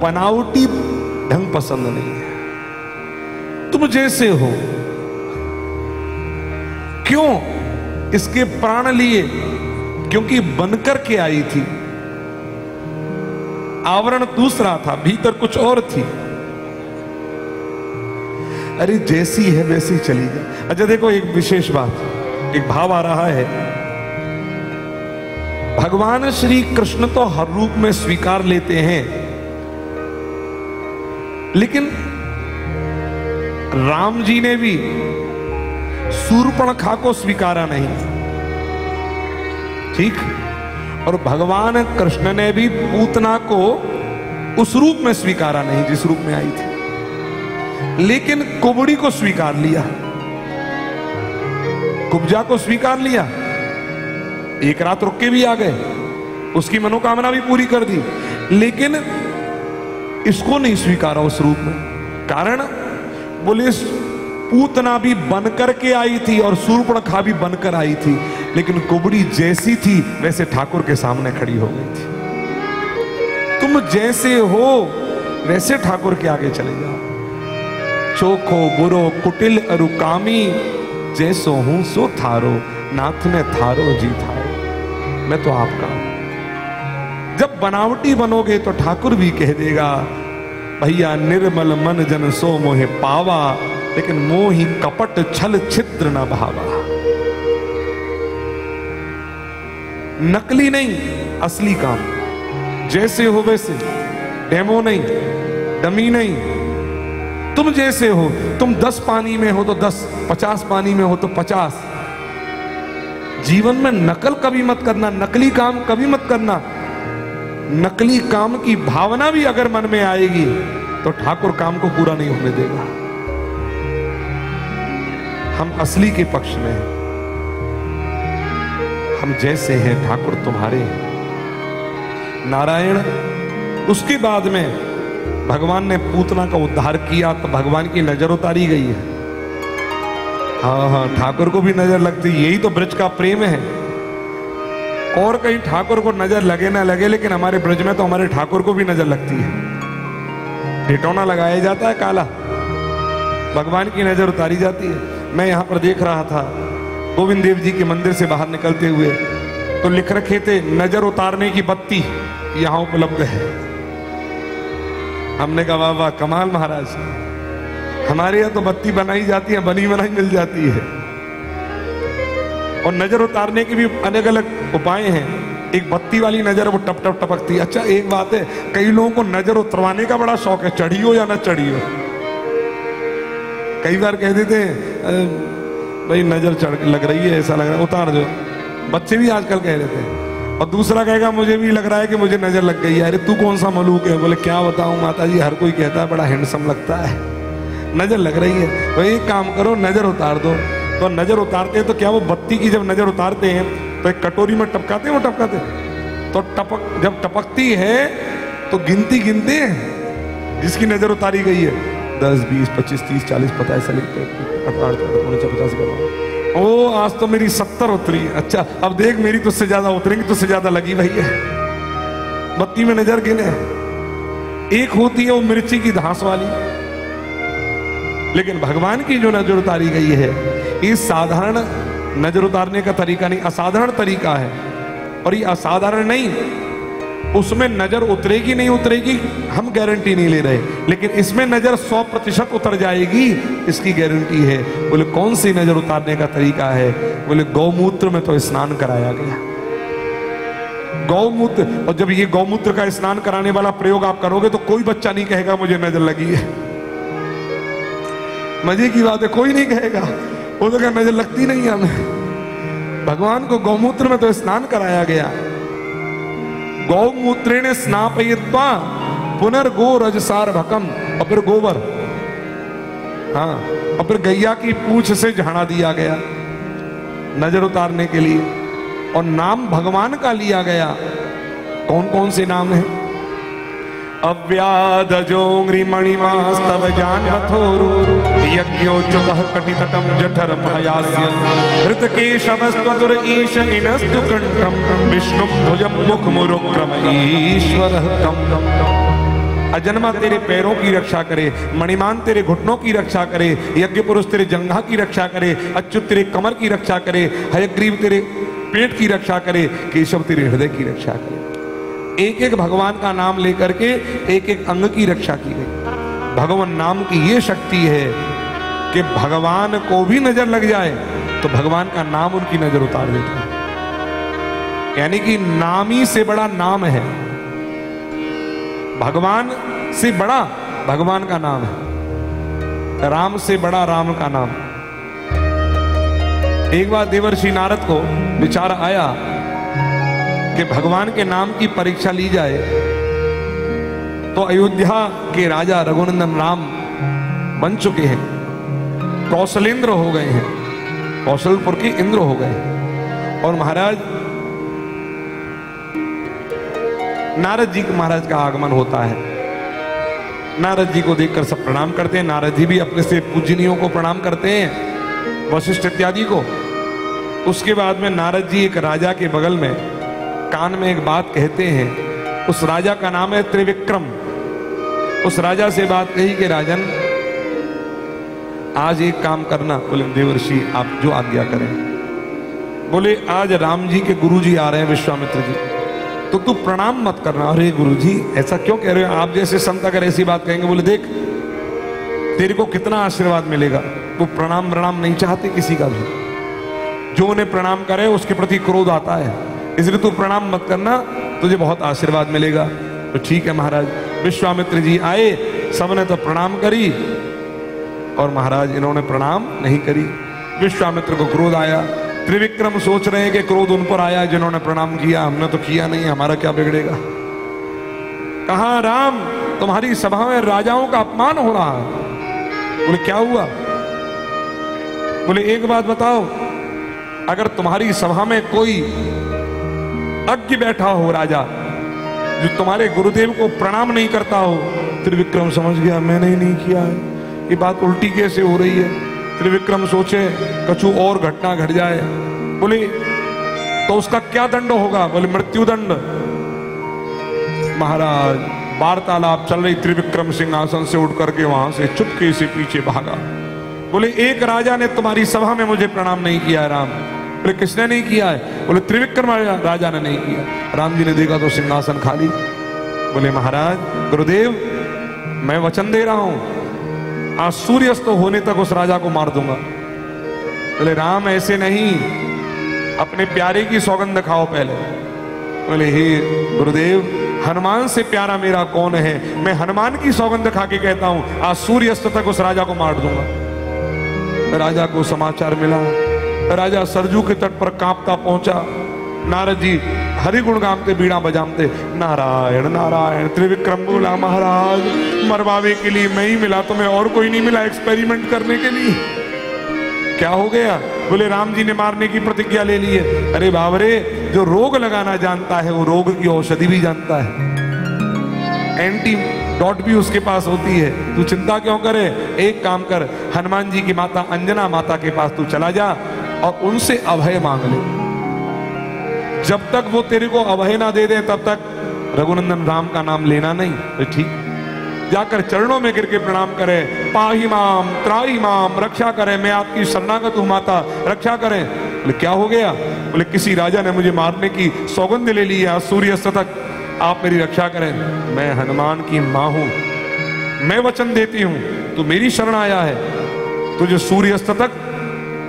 बनावटी ढंग पसंद नहीं है। तुम जैसे हो। क्यों? इसके प्राण लिए, क्योंकि बनकर के आई थी। आवरण दूसरा था, भीतर कुछ और थी। अरे, जैसी है, वैसी चली जा अच्छा देखो, एक विशेष बात, एक भाव आ रहा है। भगवान श्री कृष्ण तो हर रूप में स्वीकार लेते हैं। लेकिन राम जी ने भी सूर्पणखा को स्वीकारा नहीं। ठीक? और भगवान कृष्ण ने भी पूतना को उस रूप में स्वीकारा नहीं, जिस रूप में आई थी। लेकिन कुबड़ी को स्वीकार लिया। कुब्जा को स्वीकार लिया। एक रात रुक के भी आ गए। उसकी मनोकामना भी पूरी कर दी। लेकिन इसको नहीं स्वीकारा उस रूप में। कारण? बोले पूतना भी बनकर के आई थी और सूर्पणखा भी बनकर आई थी, लेकिन कुबड़ी जैसी थी, वैसे ठाकुर के सामने खड़ी हो गई थी। तुम जैसे हो, वैसे ठाकुर के आगे चले जाओ। चोखो, बुरो, कुटिल, अरुकामी, जैसो हूँ सो थारो, नाथ ने थारो, जी थारो। मैं तो आपका हूँ जब बनावटी बनोगे तो ठाकुर भी कह देगा, भैया निर्मल मन जन सो मोहे पावा, लेकिन मोही कपट छल छिद्र न भावा. नकली नहीं, असली काम। जैसे हो वैसे, डेमो नहीं, डमी नहीं। तुम जैसे हो, तुम दस पानी में हो तो दस, पचास पानी में हो तो पचास। जीवन में नकल कभी मत करना, नकली काम कभी मत करना। नकली काम की भावना भी अगर मन में आएगी तो ठाकुर काम को पूरा नहीं होने देगा। हम असली के पक्ष में हैं। हम जैसे हैं ठाकुर तुम्हारे। हैं नारायण, उसके बाद में भगवान ने पूतना का उद्धार किया तो भगवान की नज़र उतारी गई है। हाँ हाँ ठाकुर को भी नज़र लगती, यही तो ब्रज का प्रेम है। और कहीं ठाकुर को नज़र लगे ना लगे, लेकिन हमारे ब्रज में तो हमारे ठाकुर को भी नज़र लगती है। ठिठौना लगाया जाता है काला। भगवान की नज़र उतारी जाती है। मैं यहाँ पर देख रहा था, गोविंद देव जी के मंदिर से बाहर निकलते हुए। तो लिख रखे थे, नज़र उतारने की बत्ती यहाँ उपलब्ध है। हमने कहा, वाह वाह, कमाल महाराज। हमारे यहाँ तो बत्ती बनाई जाती है, बनी बनाई मिल जाती है। और नज़र उतारने की भी अलग अलग उपाय हैं। एक बत्ती वाली नज़र वो टप टप, टपकती है। अच्छा एक बात है, कई लोगों को नज़र उतरवाने का बड़ा शौक है, चढ़ी हो या ना चढ़ी हो। कई बार कह देते हैं भाई नज़र चढ़, लग रही है, ऐसा लग रहा है, उतार दो। बच्चे भी आजकल कह देते हैं। और दूसरा कहेगा, मुझे भी लग रहा है कि मुझे नज़र लग गई है। अरे, तू कौन सा मलूक है? बोले, क्या बताऊँ माता जी हर कोई कहता है, बड़ा हैंडसम लगता है। नज़र लग रही है। तो एक काम करो, नज़र उतार दो। तो नज़र उतारते हैं तो क्या वो बत्ती की जब नज़र उतारते हैं तो एक कटोरी में टपकाते हैं, वो टपकाते। तो टपक, जब टपकती है तो गिनती गिनते हैं, जिसकी नज़र उतारी गई है। दस, बीस, पच्चीस, तीस, चालीस, पचास पचास ओ, आज तो मेरी सत्तर उतरी अच्छा अब देख, मेरी तुझसे ज़्यादा उतरेंगी, तुझसे ज़्यादा लगी भई है। बत्ती में नज़र गिने। एक होती है वो मिर्ची की धांस वाली। लेकिन भगवान की जो नज़र उतारी गई है इस साधारण नज़र उतारने का तरीका नहीं, असाधारण तरीका है। और ये असाधारण नहीं, उसमें नज़र उतरेगी नहीं उतरेगी, हम गारंटी नहीं ले रहे। लेकिन इसमें नज़र 100 प्रतिशत उतर जाएगी, इसकी गारंटी है। बोले, कौन सी नज़र उतारने का तरीका है? बोले, गौमूत्र में तो स्नान कराया गया। गौमूत्र, और जब ये गौमूत्र का स्नान कराने वाला प्रयोग आप करोगे तो कोई बच्चा नहीं कहेगा, मुझे नज़र लगी है। मज़े की बात है, कोई नहीं कहेगा। तो क्या नज़र लगती नहीं हमें। भगवान को गौमूत्र में तो स्नान कराया गया। गौमूत्र गौमूत्रेण स्नापयित्वा पुनर्गो रजसार भकम और फिर गोबर। हाँ और फिर गैया की पूछ से झाड़ा दिया गया, नज़र उतारने के लिए। और नाम भगवान का लिया गया। कौन कौन से नाम है? अव्यादजोंग्री मणिमास्तव जानवथोरु यज्ञोच्युतः ईश इनस्तु कण्ठं विष्णुं भुजं मुखमुरुक्रम ईश्वरः तम्। अजन्मा तेरे पैरों की रक्षा करे, मणिमान तेरे घुटनों की रक्षा करे यज्ञ पुरुष तेरे जंघा की रक्षा करे, अच्युत तेरे कमर की रक्षा करे, हयग्रीव तेरे पेट की रक्षा करे, केशव तेरे हृदय की रक्षा करे। एक एक भगवान का नाम लेकर के एक एक अंग की रक्षा की गई। भगवान नाम की ये शक्ति है कि भगवान को भी नज़र लग जाए तो भगवान का नाम उनकी नज़र उतार देता है। यानी कि नाम से बड़ा नाम है। भगवान से बड़ा भगवान का नाम है। राम से बड़ा राम का नाम। एक बार देवर्षि नारद को विचार आया कि भगवान के नाम की परीक्षा ली जाए तो अयोध्या के राजा रघुनंदन राम बन चुके हैं, कौशलेंद्र हो गए हैं, कौशलपुर के इंद्र हो गए और महाराज, नारद जी महाराज का आगमन होता है। नारद जी को देखकर सब प्रणाम करते हैं। नारद जी भी अपने से पूजनियों को प्रणाम करते हैं, वशिष्ठ इत्यादि को। उसके बाद में नारद जी एक राजा के बगल में कान में एक बात कहते हैं, उस राजा का नाम है त्रिविक्रम। उस राजा से बात कही कि राजन, आज एक काम करना बोले देवर्षि आप जो आज्ञा करें। बोले, आज राम जी के गुरु जी आ रहे हैं विश्वामित्र जी। तो तू प्रणाम मत करना। अरे गुरु जी ऐसा क्यों कह रहे हो? आप जैसे संत अगर ऐसी बात कहेंगे, बोले, देख, तेरे को कितना आशीर्वाद मिलेगा। वो प्रणाम प्रणाम नहीं चाहते किसी का भी। जो उन्हें प्रणाम करे, उसके प्रति क्रोध आता है। इसलिए तू प्रणाम मत करना, तुझे बहुत आशीर्वाद मिलेगा। तो ठीक है महाराज, विश्वामित्र जी आए, सबने तो प्रणाम करी, और महाराज इन्होंने प्रणाम नहीं करी। विश्वामित्र को क्रोध आया। त्रिविक्रम सोच रहे हैं कि क्रोध उन पर आया जिन्होंने प्रणाम किया। हमने तो किया नहीं, हमारा क्या बिगड़ेगा? कहा, राम, तुम्हारी सभा में राजाओं का अपमान हो रहा है। बोले, क्या हुआ? बोले, एक बात बताओ, अगर तुम्हारी सभा में कोई अज्ञ बैठा हो राजा, जो तुम्हारे गुरुदेव को प्रणाम नहीं करता हो। त्रिविक्रम समझ गया, मैंने ही नहीं किया है। ये बात उल्टी कैसे हो रही है? त्रिविक्रम सोचे, कछु और घटना घट जाए। बोले तो उसका क्या दंड होगा? बोले, मृत्यु दंड। महाराज, वार्तालाप चल रही त्रिविक्रम सिंहासन से उठ करके वहाँ से चुपके से पीछे भागा। बोले, एक राजा ने तुम्हारी सभा में मुझे प्रणाम नहीं किया राम। बोले, किसने नहीं किया है? बोले, त्रिविक्रम राजा ने नहीं किया। राम जी ने देखा तो सिंहासन खाली। बोले, महाराज, गुरुदेव, मैं वचन दे रहा हूँ। आज सूर्यास्त होने तक उस राजा को मार दूँगा। बोले, राम, ऐसे नहीं। अपने प्यारे की सौगंध खाओ पहले। बोले, हे गुरुदेव, हनुमान से प्यारा मेरा कौन है? मैं हनुमान की सौगंध खा के कहता हूँ, आज सूर्यास्त तक उस राजा को मार दूँगा। राजा को समाचार मिला। राजा सरजू के तट पर कांपता पहुँचा। नारद जी हरि गुण गामते बीड़ा बजामते नारायण नारायण, त्रिविक्रम बोला महाराज, मरवावे के लिए मैं ही मिला, तुम्हें और कोई नहीं मिला एक्सपेरिमेंट करने के लिए। क्या हो गया? बोले, राम जी ने मारने की प्रतिज्ञा ले ली है। अरे बाबरे, जो रोग लगाना जानता है, वो रोग की औषधि भी जानता है। एंटी डॉट भी उसके पास होती है। तू चिंता क्यों करे? एक काम कर, हनुमान जी की माता अंजना माता के पास तू चला जा और उनसे अभय मांग ले। जब तक वो तेरे को अभय ना दे दे, तब तक रघुनंदन राम का नाम लेना नहीं तो ठीक। जाकर चरणों में गिर के प्रणाम करे। पाही माम, त्राही माम, रक्षा करें। मैं आपकी शरणागत हूँ, माता, रक्षा करें। बोले, क्या हो गया? बोले, किसी राजा ने मुझे मारने की सौगंध ले ली है। सूर्य तक आप मेरी रक्षा करें। मैं हनुमान की माँ हूँ। मैं वचन देती हूँ। तू मेरी शरण आया है। तुझे सूर्यास्त तक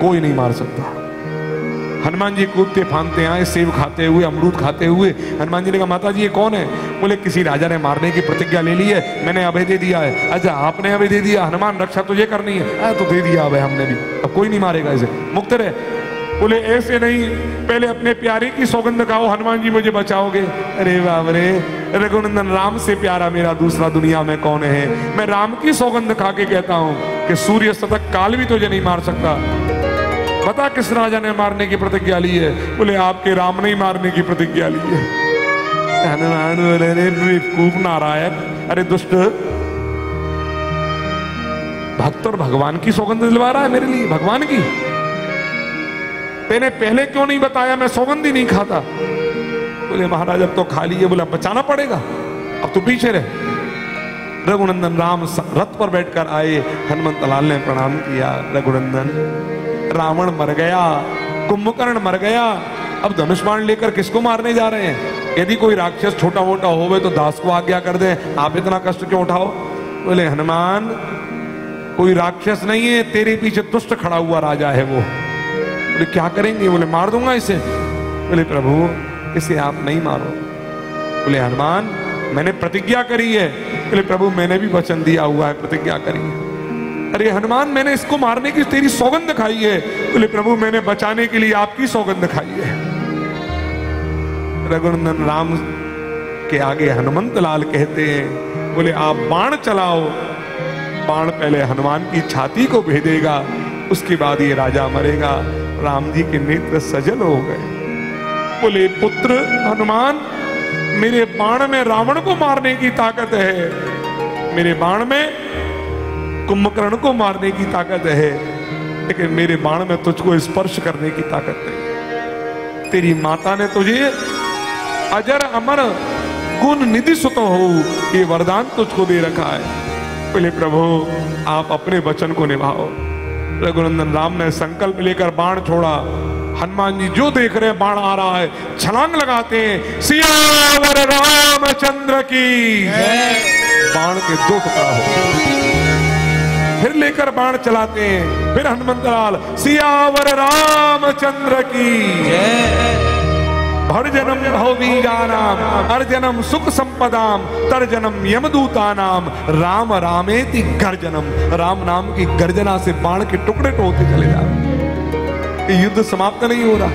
कोई नहीं मार सकता। हनुमान जी कूदते फांदते आए सेब खाते हुए अमरूद खाते हुए। हनुमान जी ने कहा माता जी ये कौन है? बोले किसी राजा ने मारने की प्रतिज्ञा ले ली है। मैंने अभय दे दिया है। अच्छा आपने अभय दे दिया? हनुमान रक्षा तुझे करनी है। आ, तो दे दिया अभय हमने भी। अब कोई नहीं मारेगा इसे। मुक्त रहे। बोले ऐसे नहीं पहले अपने प्यारे की सौगंध खाओ। हनुमान जी मुझे बचाओगे? अरे बाब रे रघुनंदन राम से प्यारा मेरा दूसरा दुनिया में कौन है? मैं राम की सौगंध खा के कहता हूँ कि सूर्य तक काल भी तुझे नहीं मार सकता। बता किस राजा ने मारने की प्रतिज्ञा ली है? बोले, आपके राम ने ही मारने की प्रतिज्ञा ली है। हनुमान बोले रे बेवकूफ़ नारायण। अरे दुष्ट, भक्त और भगवान की सौगंध दिलवा रहा है मेरे लिए, भगवान की। तेने पहले क्यों नहीं बताया? मैं सौगंध ही नहीं खाता। बोले, महाराज, अब तो खा लिए बोला बचाना पड़ेगा। अब तो पीछे रहे। रघुनंदन राम रथ पर बैठकर आए। हनुमंत लाल ने प्रणाम किया। रघुनंदन रावण मर गया, कुंभकर्ण मर गया। अब धनुष बाण लेकर किसको मारने जा रहे हैं? यदि कोई राक्षस छोटा मोटा होवे तो दास को आज्ञा कर दे। आप इतना कष्ट क्यों उठाओ? बोले, हनुमान, कोई राक्षस नहीं है, तेरे पीछे दुष्ट खड़ा हुआ राजा है वो। बोले, क्या करेंगे? बोले, मार दूँगा इसे। बोले, प्रभु, इसे आप नहीं मारो। बोले, हनुमान, मैंने प्रतिज्ञा करी है। बोले, प्रभु, मैंने भी वचन दिया हुआ है, प्रतिज्ञा करी है। अरे हनुमान, मैंने इसको मारने की तेरी सौगंध खाई है। बोले, प्रभु, मैंने बचाने के लिए आपकी सौगंध खाई है। रघुनंदन राम के आगे हनुमंत लाल कहते हैं, बोले, आप बाण चलाओ। बाण पहले हनुमान की छाती को भेदेगा, उसके बाद ये राजा मरेगा। राम जी के नेत्र सजल हो गए। बोले, पुत्र हनुमान, मेरे बाण में रावण को मारने की ताकत है। मेरे बाण में कुंभकर्ण को मारने की ताकत है लेकिन मेरे बाण में तुझको स्पर्श करने की ताकत नहीं। तेरी माता ने तुझे अजर अमर गुण निधि सुत हो ये वरदान तुझको दे रखा है। बोले प्रभु आप अपने वचन को निभाओ। रघुनंदन राम ने संकल्प लेकर बाण छोड़ा। हनुमान जी जो देख रहे हैं बाण आ रहा है छलांग लगाते हैं सियावर रामचंद्र की। बाण के दो टुकड़ा हो। फिर लेकर बाण चलाते हैं। फिर हनुमंत लाल, सियावर रामचंद्र की। भर जन्म भवबीजानाम हर जन्म सुख संपदाम तर जन्म यमदूता नाम राम रामेति गर्जनम। राम नाम की गर्जना से बाण के टुकड़े टोते चले जा रहे युद्ध समाप्त नहीं हो रहा।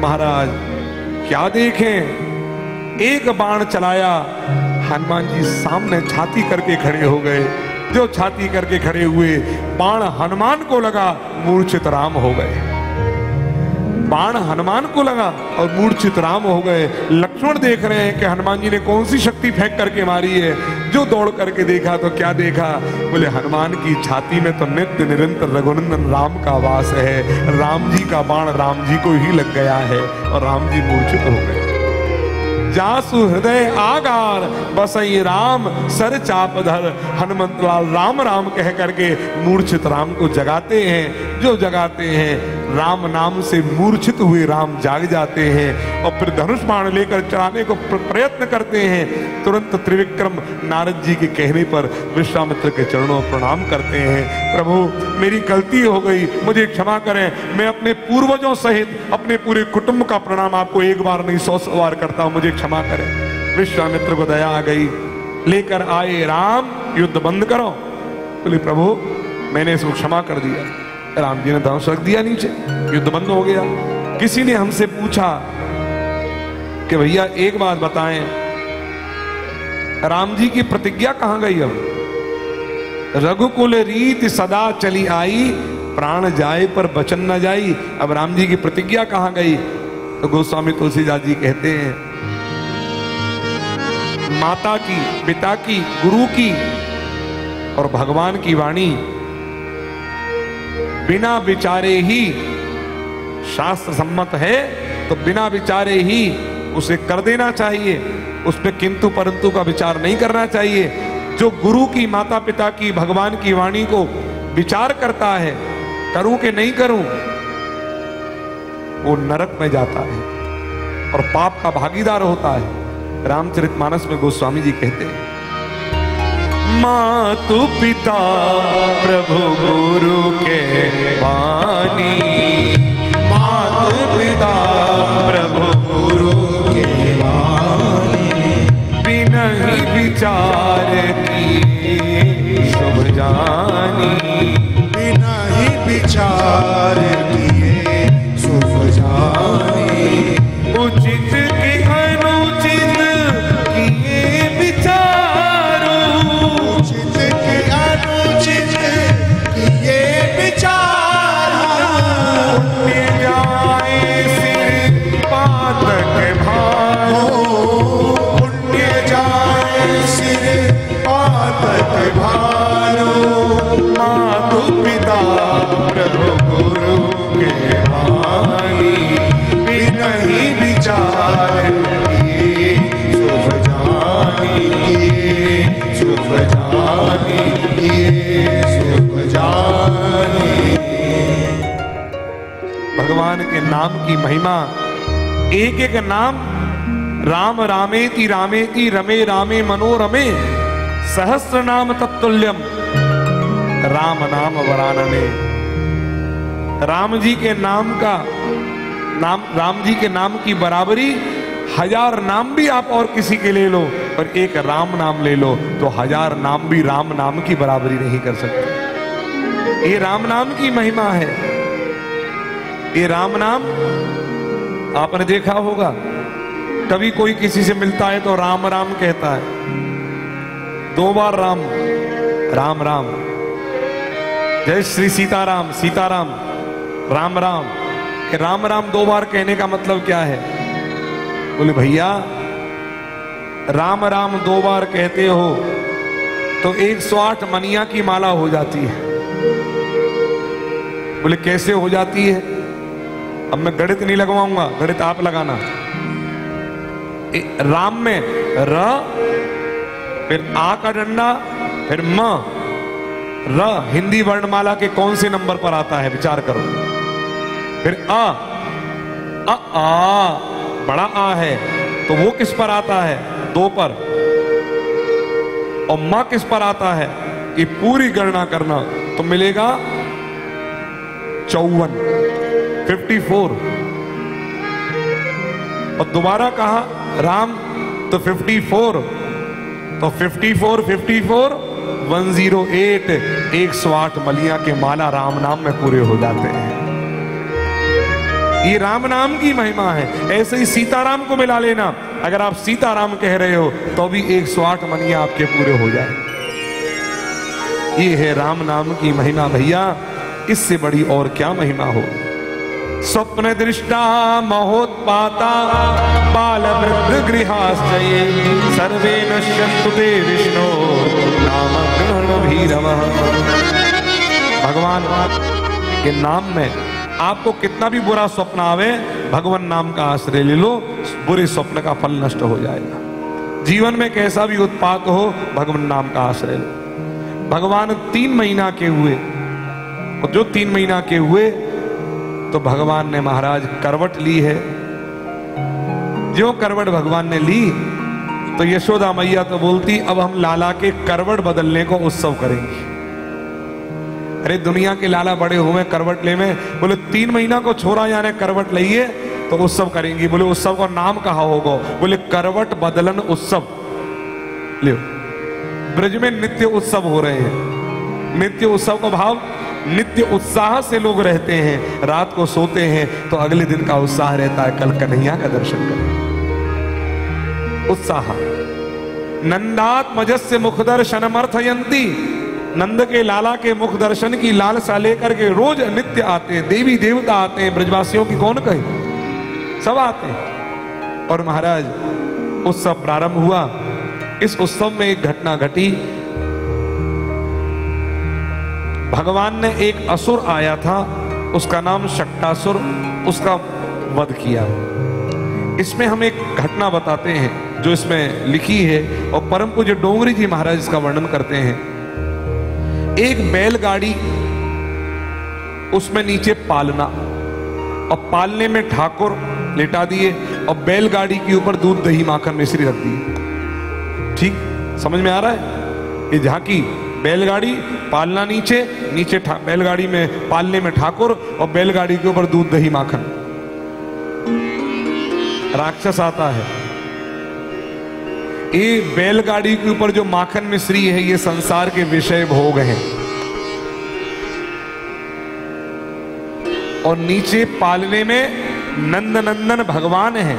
महाराज, क्या देखें? एक बाण चलाया, हनुमान जी सामने छाती करके खड़े हो गए। जो छाती करके खड़े हुए, बाण हनुमान को लगा, मूर्छित राम हो गए। बाण हनुमान को लगा और मूर्छित राम हो गए। लक्ष्मण देख रहे हैं कि हनुमान जी ने कौन सी शक्ति फेंक करके मारी है। जो दौड़ करके देखा तो क्या देखा? बोले, हनुमान की छाती में तो नित्य निरंतर रघुनंदन राम का वास है। राम जी का बाण राम जी को ही लग गया है और राम जी मूर्छित हो गए। जासु हृदय आगार, बसई राम, सर चाप धर। हनुमंत लाल राम राम कह करके मूर्छित राम को जगाते हैं। जो जगाते हैं, राम नाम से मूर्छित हुए राम जाग जाते हैं और फिर धनुष बाण लेकर चढ़ाने को प्रयत्न करते हैं। तुरंत त्रिविक्रम नारद जी के कहने पर विश्वामित्र के चरणों प्रणाम करते हैं। प्रभु, मेरी गलती हो गई, मुझे क्षमा करें। मैं अपने पूर्वजों सहित, अपने पूरे कुटुंब का प्रणाम आपको एक बार नहीं, सौ सौ बार करता हूँ, मुझे क्षमा करें। विश्वामित्र को दया आ गई। लेकर आए राम, युद्ध बंद करो। बोले, प्रभु, मैंने इसको क्षमा कर दिया। राम जी ने धनुष रख दिया नीचे। युद्ध बंद हो गया। किसी ने हमसे पूछा कि भैया, एक बात बताएँ, राम जी की प्रतिज्ञा कहाँ गई अब? रघुकुल रीत सदा चली आई, प्राण जाए पर बचन न जाई। अब राम जी की प्रतिज्ञा कहाँ गई? तो गोस्वामी तुलसीदास जी कहते हैं, माता की, पिता की, गुरु की और भगवान की वाणी। बिना विचारे ही शास्त्र सम्मत है तो बिना विचारे ही उसे कर देना चाहिए। उस पर किंतु परंतु का विचार नहीं करना चाहिए। जो गुरु की माता पिता की, भगवान की वाणी को विचार करता है, करूँ कि नहीं करूँ, वो नरक में जाता है और पाप का भागीदार होता है। रामचरितमानस में गोस्वामी जी कहते हैं मातु पिता प्रभु गुरु के पानी मातु पिता प्रभु गुरु के पानी बिना। ही विचार पिता प्रभु गुरु के वाणी बिना ही विचार भगवान के नाम की महिमा, एक एक नाम, राम रामेति रामेति रमे रामे मनोरमे सहस्र नाम तत्तुल्यम। राम नाम वरानने राम जी के नाम का, नाम, राम जी के नाम की बराबरी, हज़ार नाम भी आप और किसी के ले लो, पर एक राम नाम ले लो तो हज़ार नाम भी राम नाम की बराबरी नहीं कर सकते। ये राम नाम की महिमा है। ये राम नाम, आपने देखा होगा, कभी कोई किसी से मिलता है तो राम राम कहता है। दो बार राम राम राम। जय श्री सीताराम सीताराम। राम राम। राम राम दो बार कहने का मतलब क्या है? बोले भैया राम राम दो बार कहते हो तो 108 मनिया की माला हो जाती है। बोले कैसे हो जाती है? अब मैं गणित नहीं लगवाऊँगा गणित आप लगाना। ए, राम में र फिर आ का डंडा फिर म। र, हिंदी वर्णमाला के कौन से नंबर पर आता है? विचार करो। फिर अ अ, आ। बड़ा आ है। तो वो किस पर आता है? दो पर। और माँ किस पर आता है? ये पूरी गणना करना। तो मिलेगा चौवन। Fifty four. और दोबारा कहा, राम तो फिफ्टी फोर। तो fifty four fifty four. One zero eight एक सौ आठ मलिया के माला राम नाम में पूरे हो जाते हैं। ये राम नाम की महिमा है। ऐसे ही सीताराम को मिला लेना। अगर आप सीताराम कह रहे हो तो भी 108 मलिया आपके पूरे हो जाए। ये है राम नाम की महिमा, भैया। इससे बड़ी और क्या महिमा हो? स्वप्न दृष्टा महोत्पाता बाल वृद्ध गृहाश्चये, सर्वे नश्यन्तु ते विष्णु नाम भीरव। भगवान, के नाम में आपको कितना भी बुरा स्वप्न आवे, भगवान नाम का आश्रय ले लो, बुरे स्वप्न का फल नष्ट हो जाएगा। जीवन में कैसा भी उत्पात हो, भगवान नाम का आश्रय लो। भगवान तीन महीना के हुए, और जो तीन महीना के हुए तो भगवान ने महाराज करवट ली है। जो करवट भगवान ने ली तो यशोदा मैया तो बोलती, अब हम लाला के करवट बदलने को उत्सव करेंगे। अरे, दुनिया के लाला बड़े हुए करवट ले में। बोले, तीन महीना को छोरा यानी करवट लइए तो उत्सव करेंगी। बोले, उत्सव का नाम कहा होगा? बोले, करवट बदलन उत्सव। ले, ब्रज में नित्य उत्सव हो रहे हैं। नित्य उत्सव का भाव नित्य उत्साह से लोग रहते हैं, रात को सोते हैं तो अगले दिन का उत्साह रहता है, कल कन्हैया का दर्शन करें। उत्साह। नंदात मजस्य मुख दर्शन अर्थयंती नंद के लाला के मुख दर्शन की लालसा लेकर के रोज नित्य आते हैं देवी देवता आते हैं, ब्रजवासियों की कौन कहे? सब आते हैं। और महाराज, उत्सव प्रारंभ हुआ। इस उत्सव में एक घटना घटी। भगवान ने एक असुर आया था, उसका नाम शक्टासुर उसका वध किया। इसमें हम एक घटना बताते हैं, जो इसमें लिखी है और परम पूज्य डोंगरी जी महाराज इसका वर्णन करते हैं। एक बैलगाड़ी उसमें नीचे पालना, और पालने में ठाकुर लेटा दिए, और बैलगाड़ी के ऊपर दूध, दही, माखन, मिश्री रख दिए। ठीक? समझ में आ रहा है? ये झांकी। बैलगाड़ी पालना नीचे नीचे बैलगाड़ी में पालने में ठाकुर और बैलगाड़ी के ऊपर दूध, दही, माखन। राक्षस आता है। ये बैलगाड़ी के ऊपर जो माखन मिश्री है, ये संसार के विषय भोग हैं। और नीचे पालने में नंद नंदन भगवान है।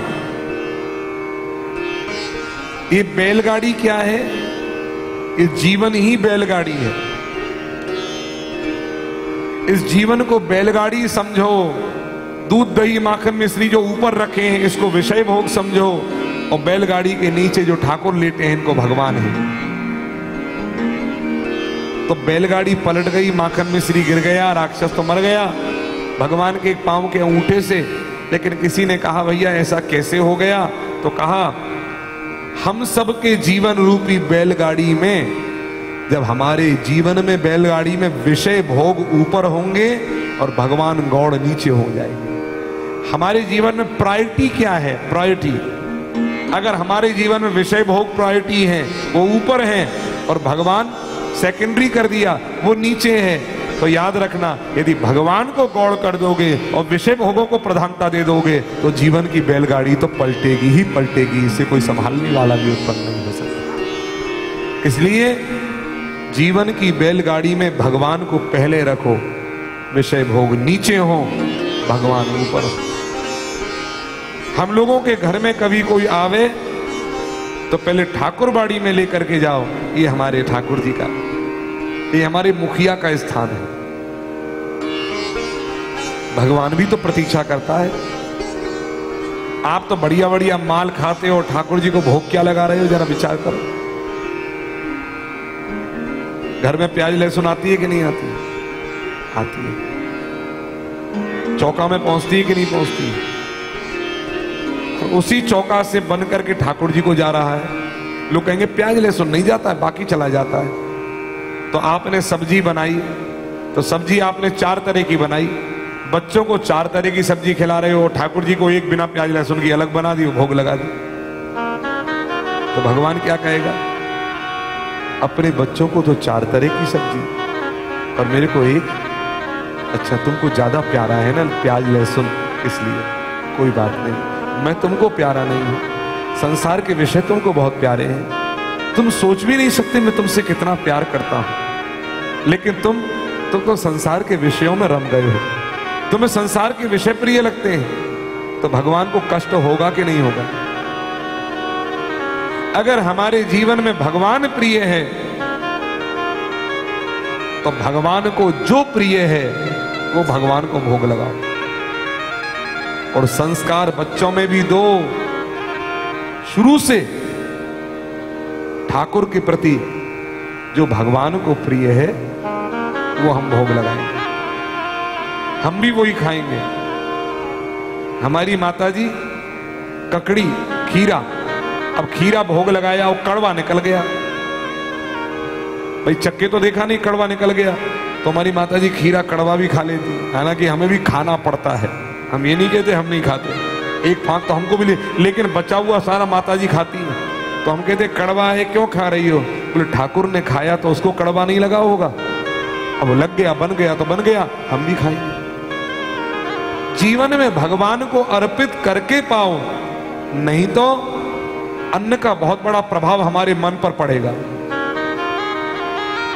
ये बैलगाड़ी क्या है? ये जीवन ही बैलगाड़ी है। इस जीवन को बैलगाड़ी समझो। दूध, दही, माखन, मिश्री जो ऊपर रखे हैं, इसको विषय भोग समझो। और बैलगाड़ी के नीचे जो ठाकुर लेते हैं, इनको भगवान है। तो बैलगाड़ी पलट गई, माखन, मिश्री गिर गया, राक्षस तो मर गया। भगवान के पाँव के अंगूठे से, लेकिन किसी ने कहा, भैया, ऐसा कैसे हो गया? तो कहा हम सबके जीवन रूपी बैलगाड़ी में, जब हमारे जीवन में बैलगाड़ी में विषय भोग ऊपर होंगे और भगवान गौड़ नीचे हो जाएँगे। हमारे जीवन में प्रायोरिटी क्या है? प्रायोरिटी। अगर हमारे जीवन में विषय भोग प्रायोरिटी है, वो ऊपर है और भगवान सेकेंडरी कर दिया, वो नीचे है तो याद रखना, यदि भगवान को गौड़ कर दोगे और विषय भोगों को प्रधानता दे दोगे तो जीवन की बैलगाड़ी तो पलटेगी ही पलटेगी, इसे कोई संभालने वाला भी उत्पन्न नहीं हो सकता। इसलिए जीवन की बैलगाड़ी में भगवान को पहले रखो, विषय भोग नीचे हो, भगवान ऊपर हो। हम लोगों के घर में कभी कोई आवे तो पहले ठाकुर बाड़ी में लेकर के जाओ, ये हमारे ठाकुर जी का। ये हमारे मुखिया का स्थान है। भगवान भी तो प्रतीक्षा करता है। आप तो बढ़िया बढ़िया माल खाते हो, ठाकुर जी को भोग क्या लगा रहे हो, जरा विचार करो। घर में प्याज लहसुन आती है कि नहीं आती? आती है। चौका में पहुँचती है कि नहीं पहुँचती है? तो उसी चौका से बन करके ठाकुर जी को जा रहा है। लोग कहेंगे, प्याज लहसुन नहीं जाता है, बाकी चला जाता है। तो आपने सब्ज़ी बनाई तो सब्ज़ी आपने चार तरह की बनाई। बच्चों को चार तरह की सब्ज़ी खिला रहे हो, ठाकुर जी को एक बिना प्याज लहसुन की अलग बना दी भोग लगा दी। तो भगवान क्या कहेगा? अपने बच्चों को तो चार तरह की सब्ज़ी और मेरे को एक। अच्छा तुमको ज़्यादा प्यारा है ना प्याज, लहसुन, इसलिए। कोई बात नहीं। मैं तुमको प्यारा नहीं हूँ। संसार के विषय तुमको बहुत प्यारे हैं। तुम सोच भी नहीं सकते मैं तुमसे कितना प्यार करता हूँ। लेकिन तुम तुम तो संसार के विषयों में रम गए हो। तुम्हें संसार के विषय प्रिय लगते हैं। तो भगवान को कष्ट होगा कि नहीं होगा? अगर हमारे जीवन में भगवान प्रिय है तो भगवान को जो प्रिय है, वो भगवान को भोग लगाओ। और संस्कार बच्चों में भी दो। शुरू से ठाकुर के प्रति जो भगवान को प्रिय है वो हम भोग लगाएँगे। हम भी वही खाएँगे। हमारी माता जी ककड़ी खीरा अब खीरा भोग लगाया और कड़वा निकल गया। भाई चक्के तो देखा नहीं कड़वा निकल गया। तो हमारी माता जी खीरा कड़वा भी खा लेती। हालाँकि हमें भी खाना पड़ता है। हम ये नहीं कहते हम नहीं खाते। एक फांक तो हमको भी ले, लेकिन बचा हुआ सारा माता जी खाती है। तो हम कहते कड़वा है, क्यों खा रही हो? बोले, ठाकुर ने खाया तो उसको कड़वा नहीं लगा होगा। अब लग गया, बन गया तो बन गया, हम भी खाएँगे। जीवन में भगवान को अर्पित करके पाओ नहीं तो अन्न का बहुत बड़ा प्रभाव हमारे मन पर पड़ेगा।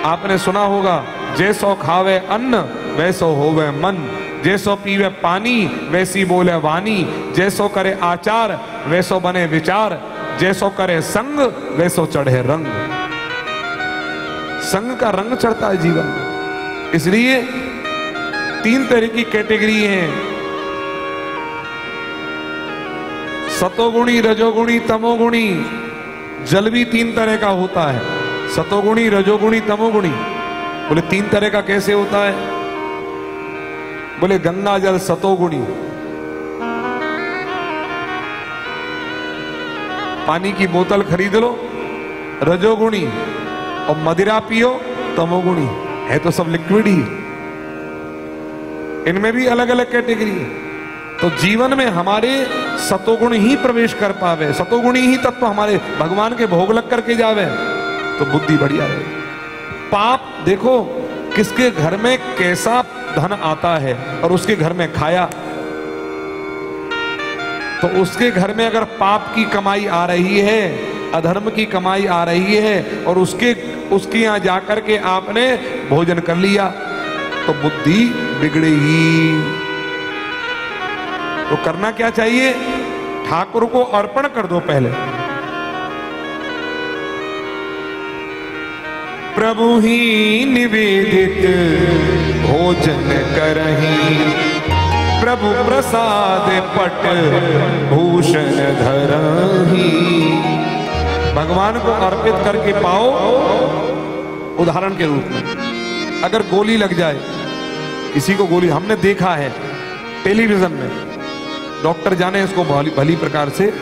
आपने सुना होगा, जैसो खावे अन्न, वैसो होवे मन। जैसो पीवे पानी, वैसी बोले वाणी। जैसो करे आचार, वैसो बने विचार। जैसो करे संग, वैसो चढ़े रंग। संग का रंग चढ़ता है जीवन। इसलिए तीन तरह की कैटेगरी है। सतोगुणी, रजोगुणी, तमोगुणी, जल भी तीन तरह का होता है। सतोगुणी, रजोगुणी, तमोगुणी। बोले, तीन तरह का कैसे होता है? बोले, गंगा जल सतोगुणी। पानी की बोतल खरीद लो रजोगुणी और मदिरा पियो तमोगुणी है तो सब लिक्विड ही। इनमें भी अलग अलग कैटेगरी है। तो जीवन में हमारे सतोगुण ही प्रवेश कर पावे, सतोगुणी ही तत्व हमारे भगवान के भोग लग करके जावे तो बुद्धि बढ़िया रहे पाप, देखो, किसके घर में कैसा धन आता है और उसके घर में खाया तो उसके घर में अगर पाप की कमाई आ रही है, अधर्म की कमाई आ रही है, और उसके उसके यहाँ जाकर के आपने भोजन कर लिया तो बुद्धि बिगड़ेगी। तो करना क्या चाहिए? ठाकुर को अर्पण कर दो पहले। प्रभु ही निवेदित भोजन करही। प्रभु प्रसाद पट भूषण धरही। भगवान को अर्पित करके पाओ उदाहरण के रूप में। अगर गोली लग जाए, किसी को गोली, हमने देखा है टेलीविज़न में, डॉक्टर जाने इसको भली भली प्रकार से।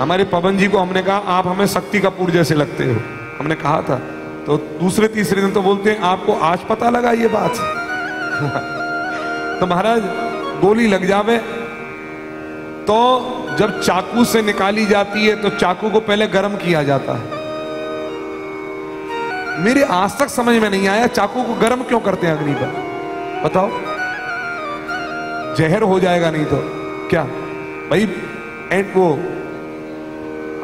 हमारे पवन जी को हमने कहा, आप हमें शक्ति का कपूर जैसे लगते हो। हमने कहा था तो दूसरे, तीसरे दिन तो बोलते हैं, आपको आज पता लगा ये बात। तो महाराज गोली लग जावे। तो जब चाकू से निकाली जाती है तो चाकू को पहले गर्म किया जाता है। मेरे आज तक समझ में नहीं आया चाकू को गर्म क्यों करते हैं अग्नि पर। बताओ। जहर हो जाएगा नहीं तो। क्या? भाई एंड वो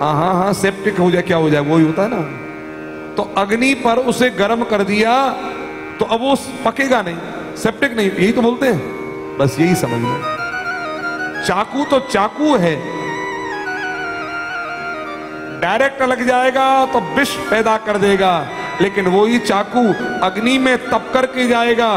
हाँ हाँ हाँ सेप्टिक हो जाए, क्या हो जाए वो ही होता है ना। तो अग्नि पर उसे गर्म कर दिया तो अब वो पकेगा नहीं। सेप्टिक नहीं, यही तो बोलते हैं। बस यही समझ लो चाकू तो चाकू है। डायरेक्ट लग जाएगा तो विष पैदा कर देगा, लेकिन वही चाकू अग्नि में तप करके जाएगा।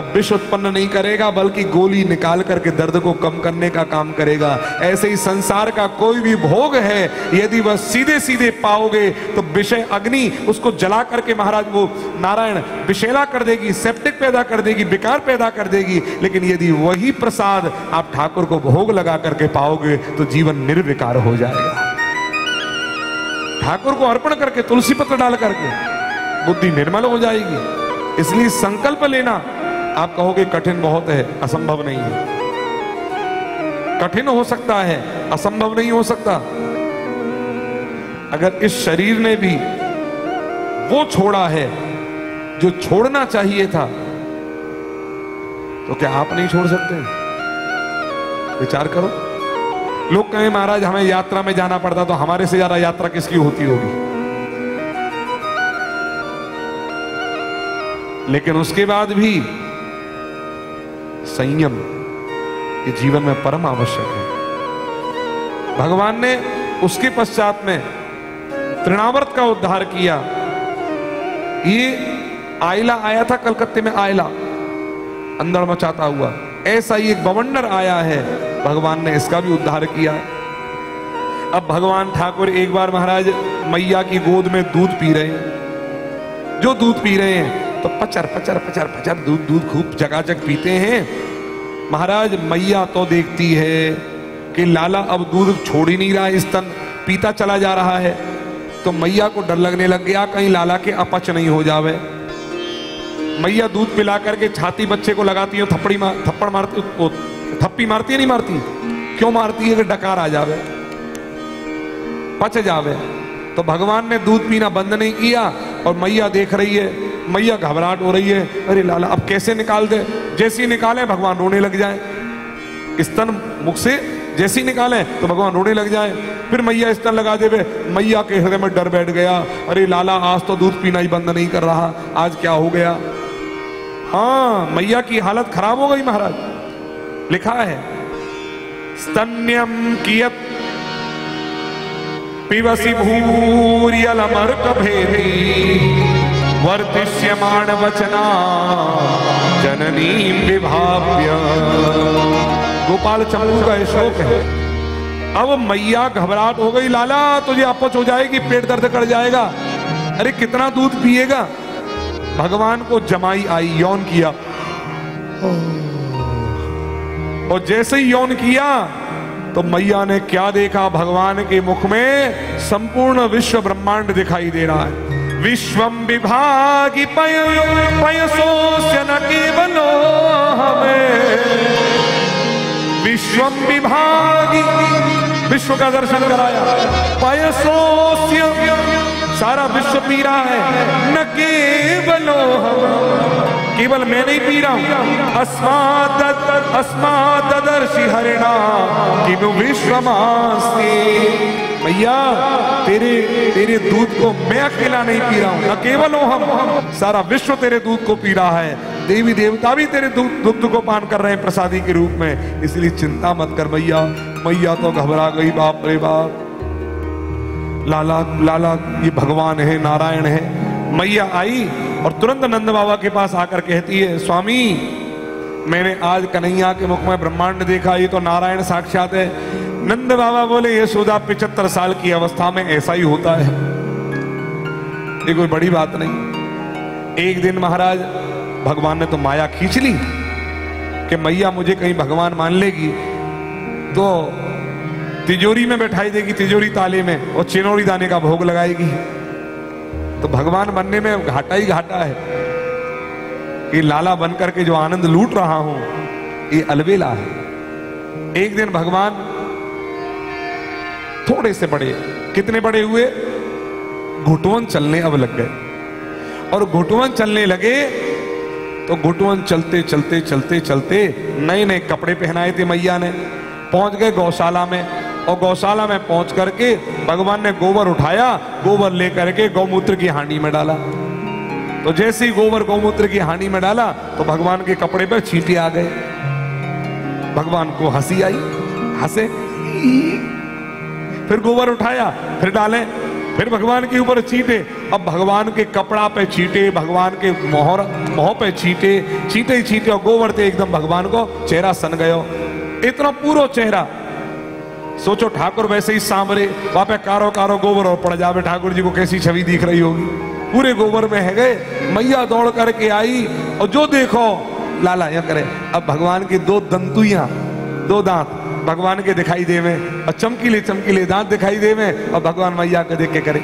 तो विष उत्पन्न नहीं करेगा, बल्कि गोली निकाल करके दर्द को कम करने का काम करेगा। ऐसे ही संसार का कोई भी भोग है, यदि वह सीधे सीधे पाओगे तो विषय अग्नि उसको जला करके महाराज वो नारायण विषेला कर देगी सेप्टिक पैदा कर देगी, विकार पैदा कर देगी। लेकिन यदि वही प्रसाद आप ठाकुर को भोग लगा करके पाओगे तो जीवन निर्विकार हो जाएगा। ठाकुर को अर्पण करके तुलसी पत्र डाल करके, बुद्धि निर्मल हो जाएगी। इसलिए संकल्प लेना आप कहोगे कठिन बहुत है, असंभव नहीं है। कठिन हो सकता है, असंभव नहीं हो सकता। अगर इस शरीर ने भी वो छोड़ा है, जो छोड़ना चाहिए था तो क्या आप नहीं छोड़ सकते? विचार करो। लोग कहें, महाराज, हमें यात्रा में जाना पड़ता तो हमारे से ज़्यादा यात्रा किसकी होती होगी? लेकिन उसके बाद भी संयम ये जीवन में परम आवश्यक है। भगवान ने उसके पश्चात में तृणावर्त का उद्धार किया। ये आयला आया था, कलकत्ते में आयला। अंदर मचाता हुआ। ऐसा ही एक बवंडर आया है। भगवान ने इसका भी उद्धार किया। अब भगवान ठाकुर एक बार महाराज मैया की गोद में दूध पी रहे हैं। जो दूध पी रहे हैं तो पचर पचर पचर पचर, दूध दूध खूब जगा जग पीते हैं। महाराज मैया तो देखती है कि लाला अब दूध छोड़ ही नहीं रहा है स्तन पीता चला जा रहा है। तो मैया को डर लगने लग गया, कहीं लाला के अपच नहीं हो जावे। मैया दूध पिला करके छाती बच्चे को लगाती है, थप्पड़ी मार, थप्पड़ मारती थप्पी मारती है, नहीं मारती? क्यों मारती है कि डकार आ जावे? पच जावे। तो भगवान ने दूध पीना बंद नहीं किया और मैया देख रही है, मैया घबराहट हो रही है। अरे लाला, अब कैसे निकाल दे? जैसे निकाले, भगवान रोने लग जाए। स्तन मुख से जैसे निकाले तो भगवान रोने लग जाए। फिर मैया स्तन लगा देवे, मैया के हृदय में डर बैठ गया। अरे लाला, आज तो दूध पीना ही बंद नहीं कर रहा। आज क्या हो गया? हाँ मैया की हालत खराब हो गई महाराज। लिखा है स्तन्यम कियत पिबसि भूर्यलमर्क भेदी वर्तिष्यमाण वचना जननी विभाव्य। गोपाल चंपू का श्लोक है अब मैया घबराहट हो गई, लाला, तुझे अपच हो जाएगी, पेट दर्द कर जाएगा। अरे, कितना दूध पिएगा? भगवान को जमाई आई, यौन किया। और जैसे ही यौन किया तो मैया ने क्या देखा? भगवान के मुख में संपूर्ण विश्व ब्रह्मांड दिखाई दे रहा है। विश्वम विभागी पय पयसोस्य न केवलो हमें। विश्व विभागी विश्व का दर्शन कराया। पयसोस्य सारा विश्व पी रहा है। न केवलो केवल मैं नहीं पी रहा हूँ। अस्माद दर्शी हरिणा किनु विश्वमास्ति। भैया, तेरे तेरे दूध को मैं अकेला नहीं पी रहा हूँ। न केवल हो हम, सारा विश्व तेरे दूध को पी रहा है। देवी देवता भी तेरे दूध, दुग्ध को पान कर रहे हैं प्रसादी के रूप में। इसलिए चिंता मत कर भैया मैया तो घबरा गई, बाप रे बाप। लाला लाला, ये भगवान है, नारायण है। मैया आई और तुरंत नंद बाबा के पास आकर कहती है, स्वामी, मैंने आज कन्हैया के मुख में ब्रह्मांड देखा, ये तो नारायण साक्षात है। नंद बाबा बोले, ये सुधा पिछहत्तर साल की अवस्था में ऐसा ही होता है। ये कोई बड़ी बात नहीं। एक दिन महाराज, भगवान ने तो माया खींच ली कि मैया मुझे कहीं भगवान मान लेगी। तो तिजोरी में बैठाई देगी, तिजोरी ताले में, और चिनौरी दाने का भोग लगाएगी। तो भगवान बनने में घाटा ही घाटा है कि लाला बन करके जो आनंद लूट रहा हूँ, ये अलबेला है। एक दिन भगवान थोड़े से बड़े, कितने बड़े हुए? घुटवन चलने अब लग गए। और घुटवन चलने लगे तो घुटवन चलते चलते चलते चलते नए नए कपड़े पहनाए थे मैया ने। पहुँच गए गौशाला में। और गौशाला में पहुँच करके भगवान ने गोबर उठाया, गोबर लेकर के गौमूत्र की हांडी में डाला। तो जैसे ही गोबर गौमूत्र की हांडी में डाला तो भगवान के कपड़े पर छींटे आ गए भगवान को हँसी आई, हंसे। फिर गोबर उठाया, फिर डाले, फिर भगवान के ऊपर छींटे अब भगवान के कपड़ा पे छींटे भगवान के मोहर, मोह पे छींटे चीटे चीटे और गोबर थे एकदम भगवान को। चेहरा सन गयो। इतना पूरा चेहरा सोचो ठाकुर वैसे ही सांवरे वहाँ पे कारो कारो गोबर और पड़ जावे। ठाकुर जी को कैसी छवि दिख रही होगी? पूरे गोबर में है गए, मैया दौड़ करके आई और जो देखो, लाला यहाँ करे, अब भगवान की दो दंतुइया, दो दांत भगवान के दिखाई दे में और चमकीले चमकीले दांत दिखाई दे में और भगवान मैया के देख के करे।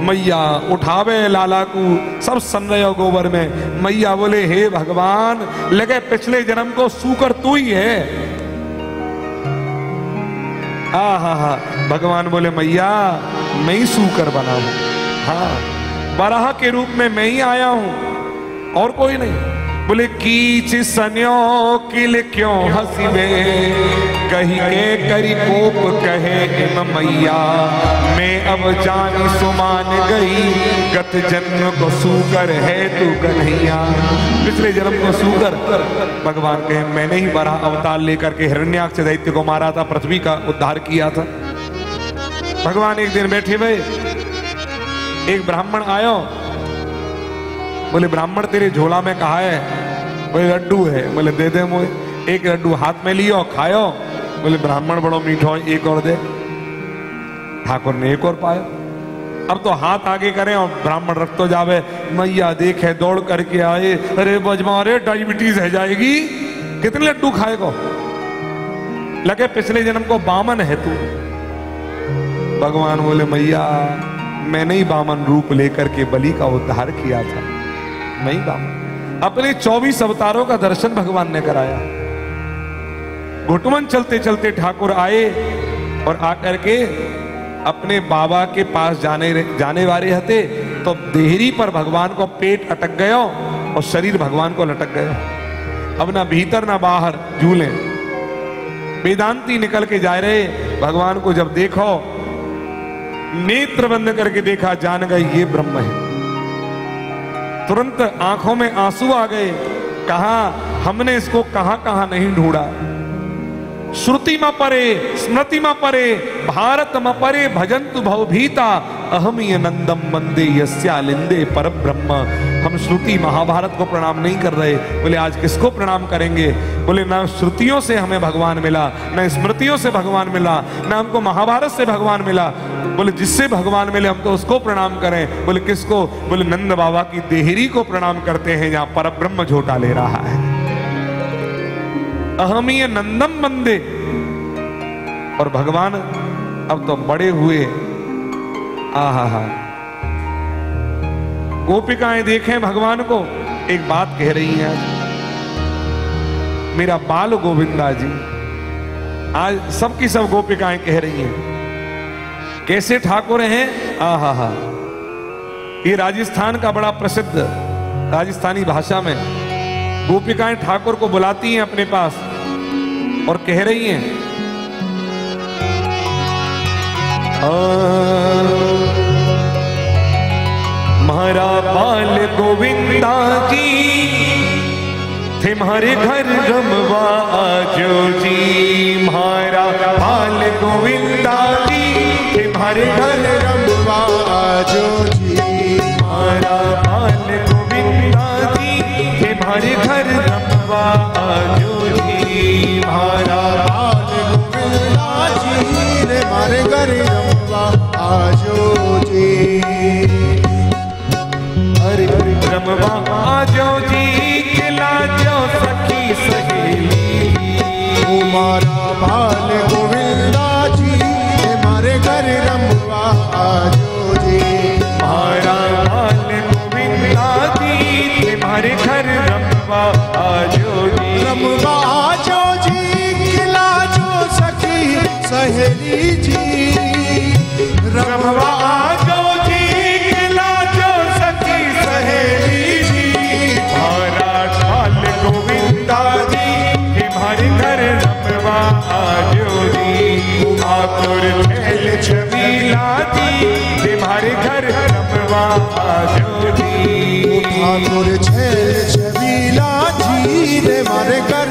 मैया उठावे लाला को सब सन गोबर में। मैया बोले, हे भगवान, लगे पिछले जन्म को सूकर तू ही है हा हा हा। भगवान बोले, मैया, मैं ही सूकर बना हूँ। हाँ बराह के रूप में मैं ही आया हूँ। और कोई नहीं। बोले, कीच सन्यो किल क्यों हसीबे कही के करी कोप कहे इम मैया। मैं अब जानी सुमान गई, गत जन्म को सूकर है तू कन्हैया। पिछले जन्म को सूकर? भगवान कहे, मैंने ही बड़ा अवतार लेकर के हिरण्याक्ष दैत्य को मारा था, पृथ्वी का उद्धार किया था। भगवान एक दिन बैठे हुए एक ब्राह्मण आयो। बोले, ब्राह्मण, तेरे झोला में कहा है बोले, लड्डू है। बोले, दे दे मुझे। एक लड्डू हाथ में लियो, खायो। बोले, ब्राह्मण बड़ो मीठो एक और दे। ठाकुर ने एक और पाया। अब तो हाथ आगे करें और ब्राह्मण रख तो जावे। मैया, देखे, दौड़ करके आए। अरे, बजमा, अरे, डायबिटीज़ है, जाएगी। कितने लड्डू खाएगा? लगे, पिछले जन्म को बामन है तू। भगवान बोले, मैया, मैंने ही बामन रूप लेकर के बलि का उद्धार किया था। मैं ही बामन अपने चौबीस अवतारों का दर्शन भगवान ने कराया। घुटमन चलते चलते ठाकुर आए और आकर के अपने बाबा के पास जाने जाने वाले हते तो देहरी पर भगवान को पेट अटक गयो और शरीर भगवान को लटक गयो। अब ना भीतर ना बाहर, झूले। वेदांती निकल के जा रहे, भगवान को जब देखो, नेत्र बंद करके देखा, जान गए ये ब्रह्म है। तुरंत आँखों में आँसू आ गए। कहा, हमने इसको कहाँ कहाँ नहीं ढूंढा? श्रुति में परे, स्मृति में परे, भारत में परे, भजंतु भव भीता अहम ये नंदम मंदे यस्यालिंदे पर ब्रह्म हम श्रुति महाभारत को प्रणाम नहीं कर रहे। बोले, आज किसको प्रणाम करेंगे? बोले, ना श्रुतियों से हमें भगवान मिला, न स्मृतियों से भगवान मिला, न हमको महाभारत से भगवान मिला। बोले, जिससे भगवान मिले, हम तो उसको प्रणाम करें। बोले, किसको? बोले, नंद बाबा की देहरी को प्रणाम करते हैं, जहाँ पर ब्रह्म झोटा ले रहा है। अहमीय नंदम मंदे और भगवान अब तो बड़े हुए। आहा हा गोपिकाएँ देखें भगवान को, एक बात कह रही हैं। मेरा बाल गोविंदा जी, आज सबकी सब गोपिकाएँ कह रही हैं। कैसे ठाकुर हैं? आहा हा ये राजस्थान का बड़ा प्रसिद्ध राजस्थानी भाषा में गोपिकाएँ ठाकुर को बुलाती हैं अपने पास और कह रही हैं मारा बाल गोविंदा जी मारे घर रमवा आजो जी मारा बाल गोविंदा जी मारे घर रमवा आजो जी मारा बाल गोविंदा जी मारे घर रमवा आजो जी मारा बाल गोविंदा जी रे मारे घर रमवा आजो जी रमवा, आजो जी खिला जो सखी सहेली। मारा बाल गोविंदा जी हमारे मारे घर रमवा, आजो ठाकुर छैल छबीला जी तुम्हारे घर रमवा आजो जी ठाकुर छैल छबीला जी रे मारे घर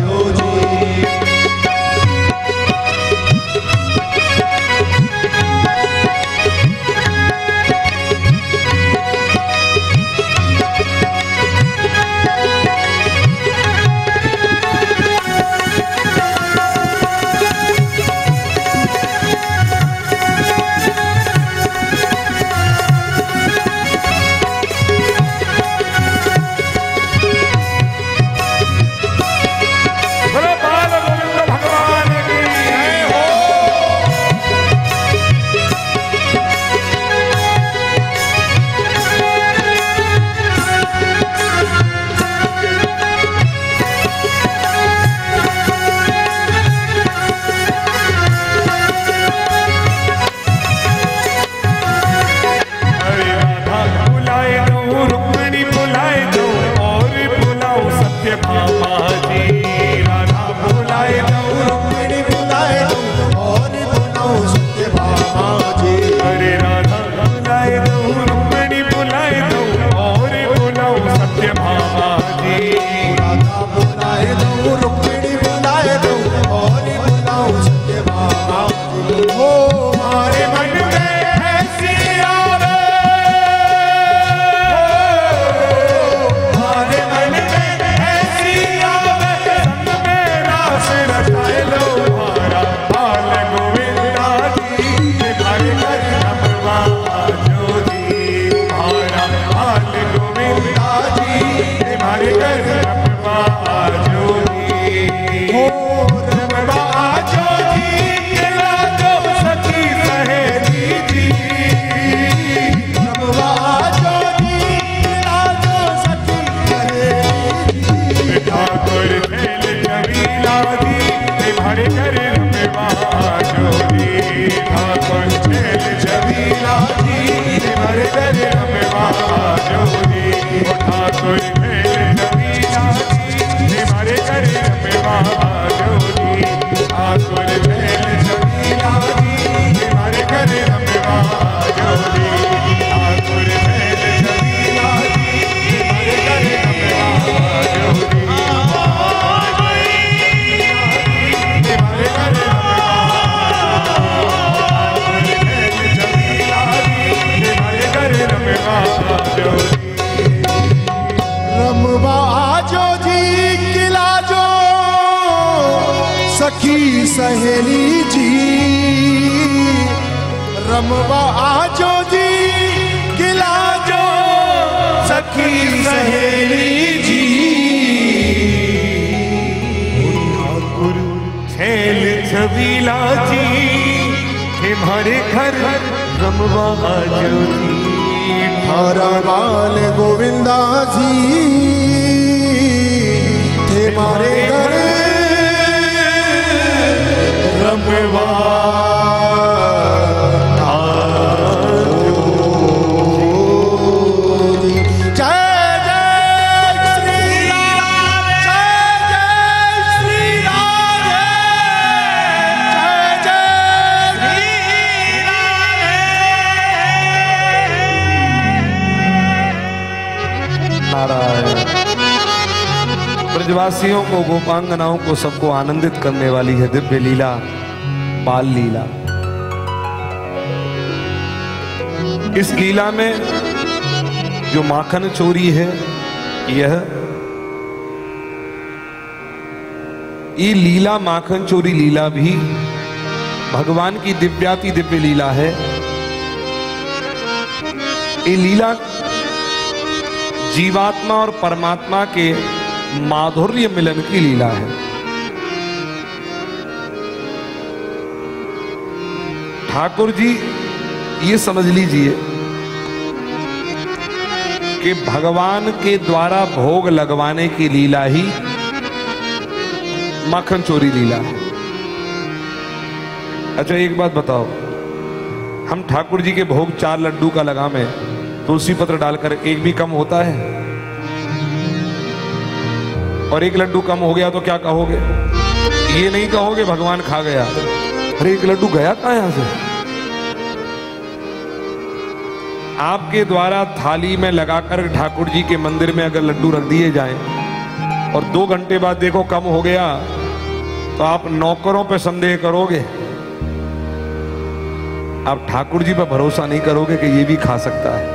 मारे घर रमवा ज्योति। बाल गोविंदा जी थे मारे घर। रमवा ब्रजवासियों को, गोपांगनाओं को सबको आनंदित करने वाली है दिव्य लीला, बाल लीला। इस लीला में जो माखन चोरी है, यह ये लीला माखन चोरी लीला भी भगवान की दिव्याति दिव्य लीला है। ये लीला जीवात्मा और परमात्मा के माधुर्य मिलन की लीला है। ठाकुर जी ये समझ लीजिए कि भगवान के द्वारा भोग लगवाने की लीला ही माखन चोरी लीला है। अच्छा एक बात बताओ। हम ठाकुर जी के भोग चार लड्डू का लगावे तुलसी पत्र डालकर एक भी कम होता है? और एक लड्डू कम हो गया तो क्या कहोगे? ये नहीं कहोगे भगवान खा गया। अरे एक लड्डू गया कहा यहाँ से? आपके द्वारा थाली में लगाकर ठाकुर जी के मंदिर में अगर लड्डू रख दिए जाएँ, और दो घंटे बाद देखो कम हो गया तो आप नौकरों पर संदेह करोगे। आप ठाकुर जी पर भरोसा नहीं करोगे कि ये भी खा सकता है।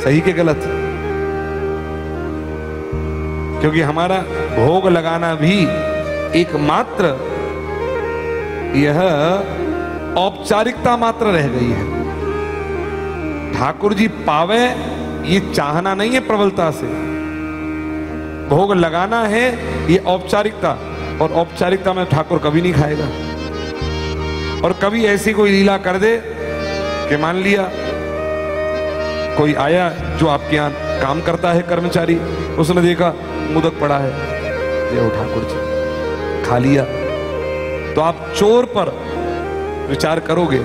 सही के गलत? क्योंकि हमारा भोग लगाना भी एकमात्र यह औपचारिकता मात्र रह गई है। ठाकुर जी पावे, ये चाहना नहीं है प्रबलता से। भोग लगाना है, ये औपचारिकता, और औपचारिकता में ठाकुर कभी नहीं खाएगा। और कभी ऐसी कोई लीला कर दे कि मान लिया, कोई आया जो आपके यहाँ काम करता है कर्मचारी, उसने देखा मुदक पड़ा है। जय ठाकुर जी खा लिया। तो आप चोर पर विचार करोगे।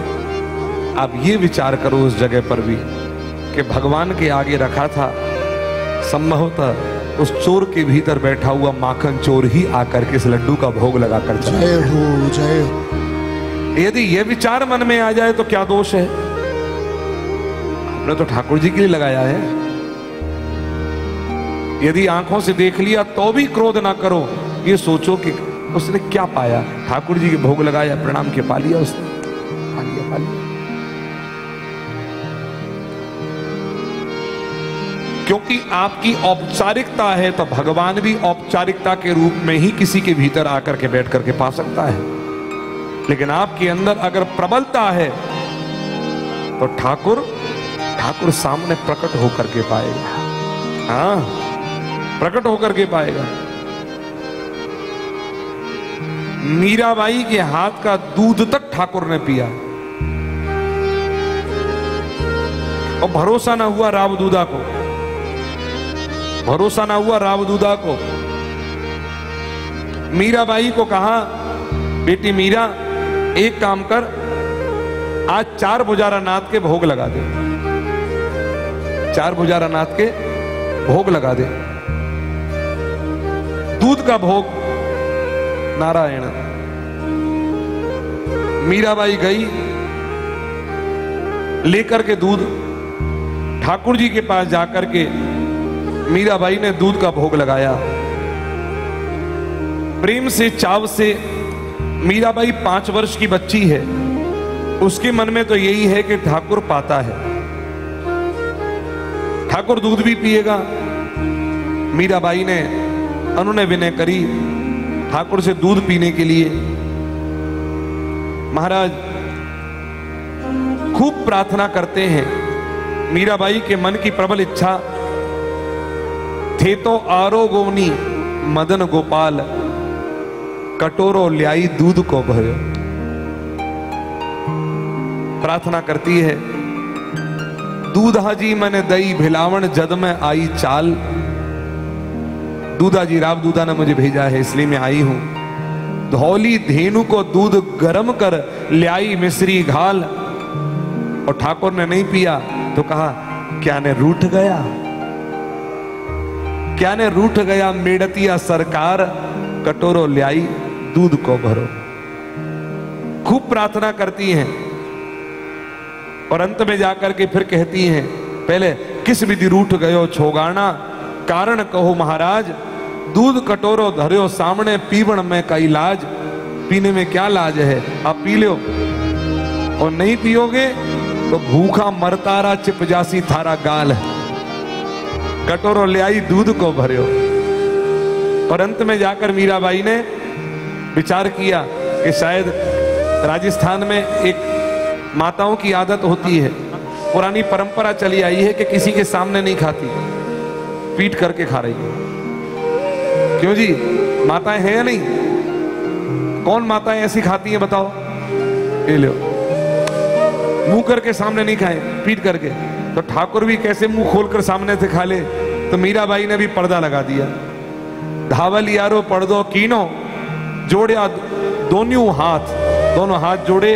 आप ये विचार करो उस जगह पर भी कि भगवान के आगे रखा था संभवतः उस चोर के भीतर बैठा हुआ माखन चोर ही आकर के इस लड्डू का भोग लगाकर जय हो जय हो। यदि यह विचार मन में आ जाए तो क्या दोष है? हमने तो ठाकुर जी के लिए लगाया है। यदि आँखों से देख लिया तो भी क्रोध ना करो। ये सोचो कि उसने क्या पाया। ठाकुर जी के भोग लगाया, प्रणाम के पा लिया उसने। पा लिया पा लिया। क्योंकि आपकी औपचारिकता है तो भगवान भी औपचारिकता के रूप में ही किसी के भीतर आकर के बैठ करके पा सकता है। लेकिन आपके अंदर अगर प्रबलता है तो ठाकुर ठाकुर सामने प्रकट होकर के पाएगा। हाँ। प्रकट होकर के पाएगा। मीराबाई के हाथ का दूध तक ठाकुर ने पिया। और भरोसा ना हुआ रावदूदा को। भरोसा ना हुआ रावदूदा को। मीराबाई को कहा, बेटी मीरा, एक काम कर, आज चार बुजारा नाथ के भोग लगा दे। चार बुजारा नाथ के भोग लगा दे। दूध का भोग। नारायण। मीराबाई गई, लेकर के दूध। ठाकुर जी के पास जाकर के मीराबाई ने दूध का भोग लगाया। प्रेम से, चाव से मीराबाई पाँच वर्ष की बच्ची है। उसके मन में तो यही है कि ठाकुर पाता है। ठाकुर दूध भी पिएगा। मीराबाई ने अनुनय विनय करी ठाकुर से दूध पीने के लिए। महाराज, खूब प्रार्थना करते हैं। मीराबाई के मन की प्रबल इच्छा। थे तो आरो गोवनी, मदन गोपाल, कटोरो ल्याई दूध को भयो प्रार्थना करती है, दूधा जी मैंने दई भिलावण जद में आई चाल। दूधा जी राव दूधा ने मुझे भेजा है, इसलिए मैं आई हूँ। धौली धेनु को दूध गर्म कर ल्याई मिश्री घाल, और ठाकुर ने नहीं पिया तो कहा, क्या ने रूठ गया? क्या ने रूठ गया मेड़तिया सरकार, कटोरो ल्याई, दूध को भरो? खूब प्रार्थना करती हैं, और अंत में जाकर के फिर कहती हैं, पहले किस विधि रूठ गयो छोगाना कारण कहो महाराज दूध कटोरो धरो सामने पीवण में का इलाज पीने में क्या लाज है? आप पी लो और नहीं पियोगे तो भूखा मरतारा चिप जासी थारा गाल है। कटोरो ले आई, दूध को भर्यो। और अंत में जाकर मीराबाई ने विचार किया कि शायद राजस्थान में एक माताओं की आदत होती है। पुरानी परंपरा चली आई है कि किसी के सामने नहीं खाती। पीट करके खा रही है। क्यों जी? माताएँ हैं या नहीं? कौन माताएँ ऐसी खाती हैं बताओ? ये लो। मुँह करके सामने नहीं खाए, पीट करके। तो ठाकुर भी कैसे मुँह खोलकर सामने से खा ले? तो मीराबाई ने भी पर्दा लगा दिया। धावल यारो पर्दो कीनो जोड़िया दोनों हाथ। दोनों हाथ जोड़े,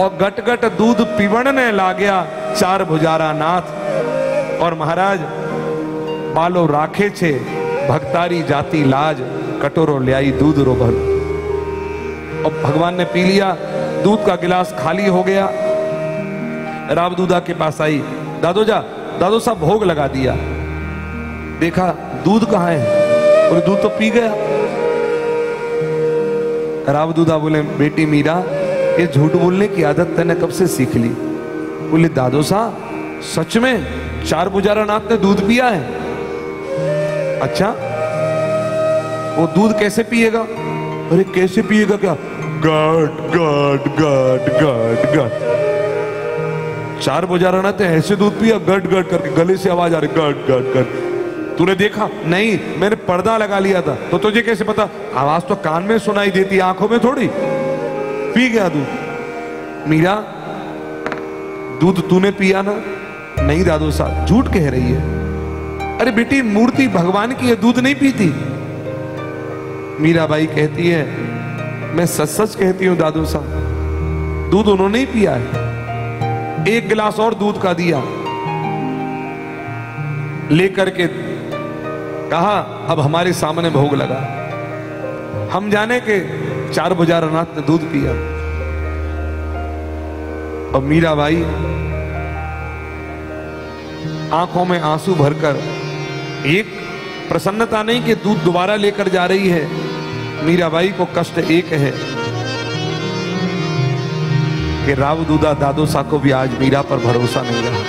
और गट गट दूध पीवण ने ला गया चार भुजारा नाथ। और महाराज, बालो राखे छे। भक्तारी जाति लाज, कटोरो ले आई दूध रो भर। और भगवान ने पी लिया, दूध का गिलास खाली हो गया। राव दूधा के पास आई, दादो जा, दादो साहब भोग लगा दिया। देखा, दूध कहाँ है? और दूध तो पी गया। राव दूधा बोले, बेटी मीरा, ये झूठ बोलने की आदत तेने कब से सीख ली? बोले, दादो साहब, सच में चार गुजारा नाथ ने दूध पिया है। अच्छा? वो दूध कैसे पिएगा? अरे, कैसे पिएगा क्या? गट गट गट गट गट। चार बुजारा ना तो ऐसे दूध पिया, गट गट करके, गले से आवाज़ आ रही, गट गट गट। तूने देखा? नहीं, मैंने पर्दा लगा लिया था। तो तुझे कैसे पता? आवाज़ तो कान में सुनाई देती, आँखों में थोड़ी। पी गया दूध। मीरा, दूध तूने पिया ना? नहीं, दादू साहब, झूठ कह रही है। अरे बेटी, मूर्ति भगवान की है, दूध नहीं पीती। मीराबाई कहती है, मैं सच सच कहती हूँ दादू साहब, दूध उन्होंने ही पिया है। एक गिलास और दूध का दिया। लेकर के कहा, अब हमारे सामने भोग लगा। हम जाने के चार बुजार अनाथ ने दूध पिया। और मीराबाई आँखों में आँसू भरकर एक प्रसन्नता नहीं कि दूध दोबारा लेकर जा रही है। मीराबाई को कष्ट एक है कि राव दूधा दादो सा को भी आज मीरा पर भरोसा नहीं रहा।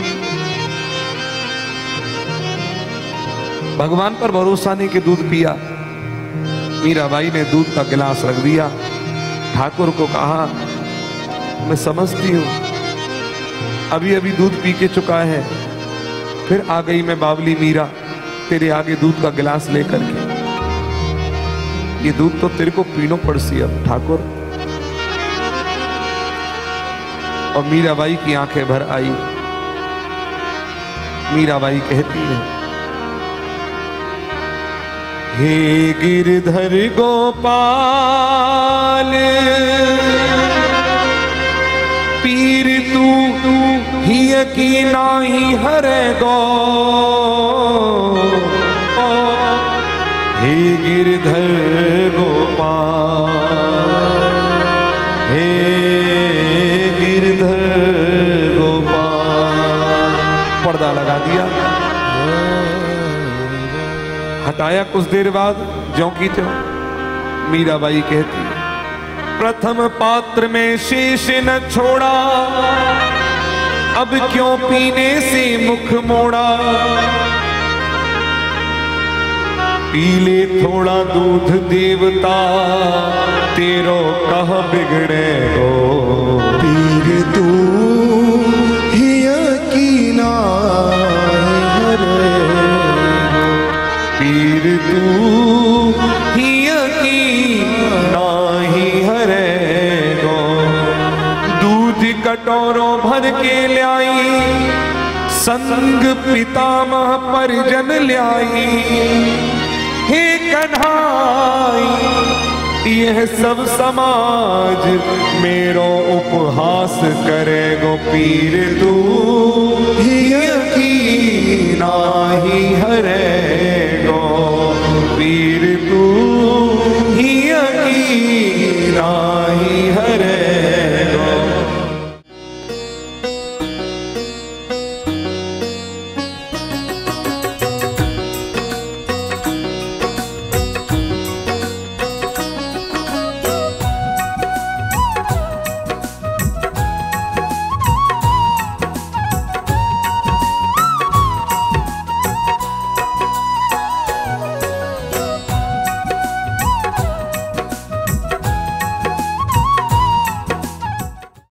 भगवान पर भरोसा नहीं कि दूध पिया। मीराबाई ने दूध का गिलास रख दिया। ठाकुर को कहा, मैं समझती हूँ। अभी अभी दूध पी के चुका है। फिर आ गई मैं बावली मीरा। तेरे आगे दूध का गिलास लेकर के। ये दूध तो तेरे को पीनो पड़सी अब ठाकुर। और मीराबाई की आँखें भर आई। मीराबाई कहती है, हे गिरधर गोपाल, पीर तू तू ही की नाही हरे गो। गिरधर गोपाल हे गिरधर गोपाल पर्दा लगा दिया। हटाया कुछ देर बाद, ज्यो की त्यों, मीराबाई कहती, प्रथम पात्र में शेष न छोड़ा, अब क्यों पीने से मुख मोड़ा? पीले थोड़ा दूध देवता तेरो कह बिगड़े हो पीर तू हिया की हरे। पीर तू हरे गो। दूध कटोरों भर के ल्याई संग पितामह परिजन ल्याई। हे आई। यह सब समाज मेरो उपहास करे गो पीर तू। नाही हरे गो पीर तू। यकीना